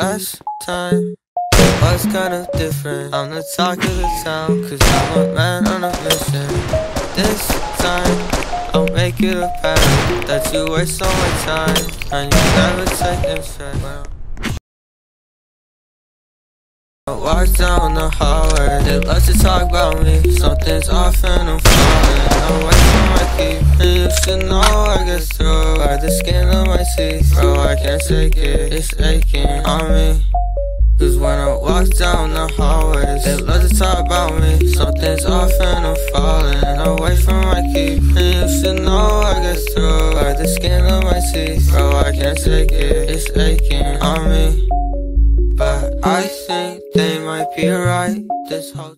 Last time was kinda different. I'm the talk of the town, cause I'm a man on a mission. This time, I'll make it a pattern that you waste all my time, and you never take interest. I walk down the hallway, they love to talk about me. Something's off and I'm falling away from my keep. And you should know teeth. Bro, I can't take it, it's aching on me. Cause when I walk down the hallways, they love to talk about me. Something's off and I'm falling away from my keep. And you should know I get through by the skin of my teeth. Bro, I can't take it, it's aching on me. But I think they might be right. This whole